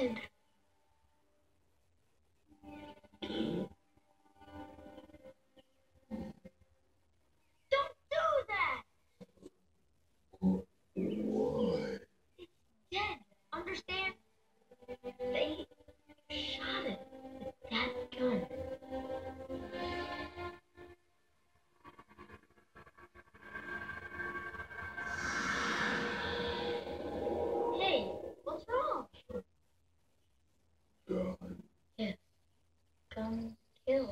head. Um, come too.